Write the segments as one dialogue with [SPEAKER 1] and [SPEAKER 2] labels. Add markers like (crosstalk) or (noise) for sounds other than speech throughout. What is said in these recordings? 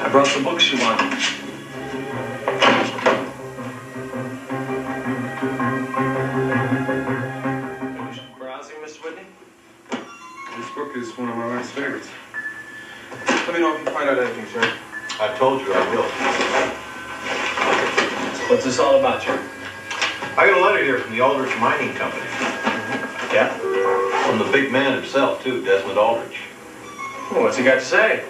[SPEAKER 1] I brought the books you wanted. Browsing, Mr. Whitney?
[SPEAKER 2] This book is one of my last favorites. Let me know if you find out anything, sir.
[SPEAKER 3] I told you I will.
[SPEAKER 1] What's this all about, sir?
[SPEAKER 3] I got a letter here from the Aldrich Mining Company. Yeah? From the big man himself, too, Desmond Aldrich.
[SPEAKER 1] Well, what's he got to say?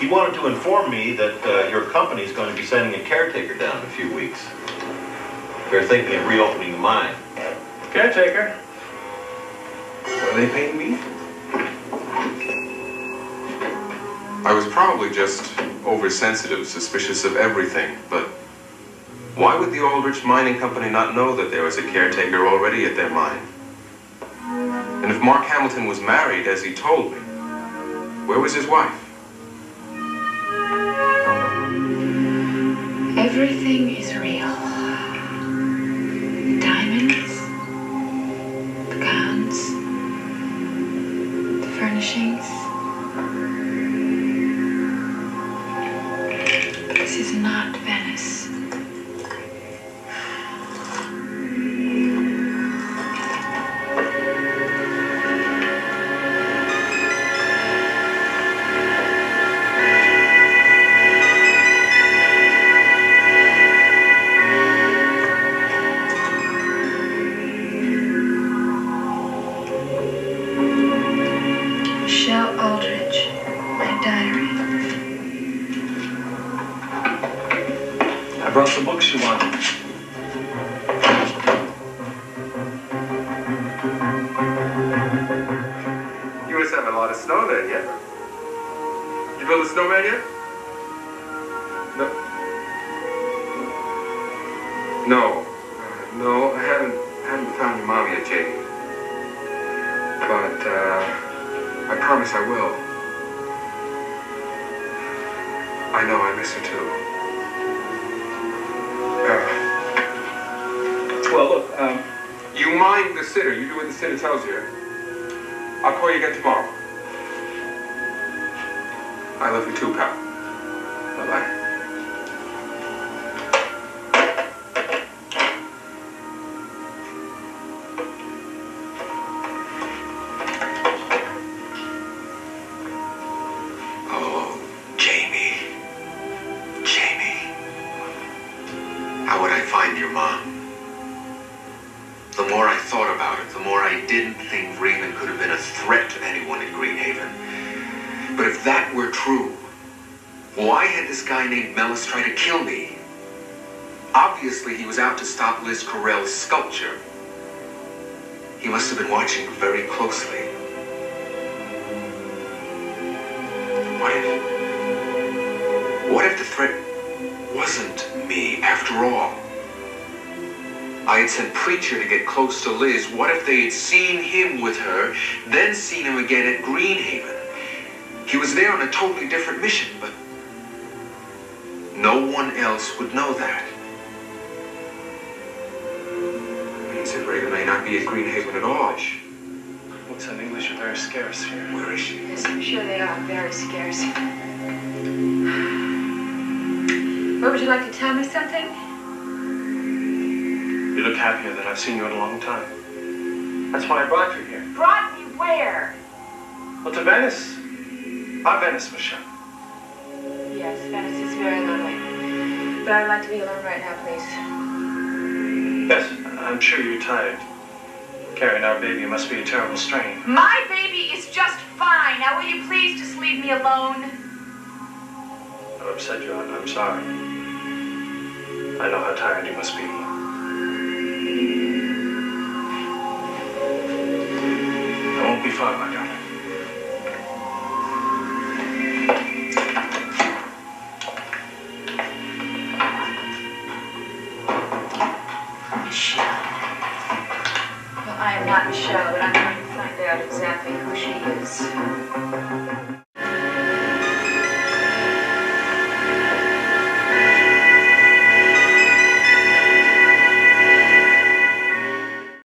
[SPEAKER 3] He wanted to inform me that uh, your company is going to be sending a caretaker down in a few weeks. They're thinking of reopening the mine.
[SPEAKER 1] Caretaker.
[SPEAKER 2] What are they paying me? I was probably just oversensitive, suspicious of everything, but why would the Aldrich Mining Company not know that there was a caretaker already at their mine? Mark Hamilton was married, as he told me, where was his wife?
[SPEAKER 4] Everything is real.
[SPEAKER 1] I brought some books you wanted.
[SPEAKER 2] You must have a lot of snow there yeah? You build a snowman yet? No. No. No, I haven't haven't found your mom yet, Jake. But uh, I promise I will. I know I miss her too. Mind the sitter. You do what the sitter tells you. I'll call you again tomorrow. I love you too, pal. Bye-bye. Jamie. Jamie. How would I find your mom? The more I thought about it, the more I didn't think Raymond could have been a threat to anyone in Greenhaven. But if that were true, why had this guy named Mellis tried to kill me? Obviously, he was out to stop Liz Carell's sculpture. He must have been watching very closely. What if... What if the threat wasn't me after all? I had sent Preacher to get close to Liz. What if they had seen him with her, then seen him again at Greenhaven? He was there on a totally different mission, but no one else would know that. Means that Raven may not be at Greenhaven at all.
[SPEAKER 1] books in English are very scarce here.
[SPEAKER 2] Where is she?
[SPEAKER 4] Yes, I'm sure they are very scarce. (sighs) What would you like to tell me something?
[SPEAKER 1] You look happier than I've seen you in a long time. That's why I brought you here.
[SPEAKER 4] Brought me where?
[SPEAKER 1] Well, to Venice. Our Venice, Michelle.
[SPEAKER 4] Yes, Venice is very lonely. But I'd like to be alone right now, please.
[SPEAKER 1] Yes, I'm sure you're tired. Carrying our baby must be a terrible strain.
[SPEAKER 4] My baby is just fine. Now, will you please just leave me alone?
[SPEAKER 1] I've upset you, and I'm sorry. I know how tired you must be. Far, my.
[SPEAKER 4] Michelle. Well, I am not Michelle, but I'm going to find out exactly who she is.